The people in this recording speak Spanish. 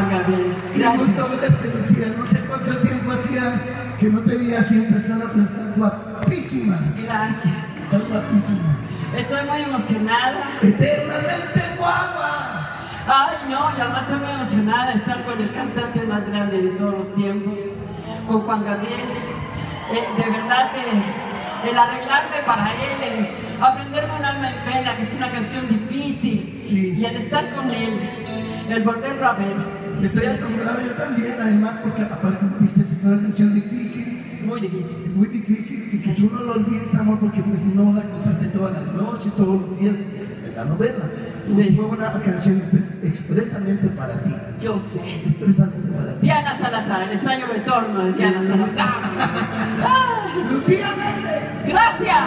Gusto Gracias. verte, Lucía. No sé cuánto tiempo hacía que no te veía así en persona, pero estás guapísima. Gracias. Estás guapísima. Estoy muy emocionada. Eternamente guapa. Ay, no, y además estoy muy emocionada de estar con el cantante más grande de todos los tiempos, con Juan Gabriel. Eh, de verdad que el arreglarme para él, el aprenderme un alma en pena, que es una canción difícil, Sí. y el estar con él, el volverlo a ver, Y Estoy asombrado yo también, además, porque aparte, como dices, es una canción difícil, muy difícil. muy difícil, y que tú no lo olvides, amor, porque pues no la cantaste todas las noches, todos los días en la novela. Sí. Fue una canción expres- expresamente para ti, Yo sé. expresamente para ti. Diana Salazar, el extraño retorno de Diana Salazar. Lucía Méndez. gracias.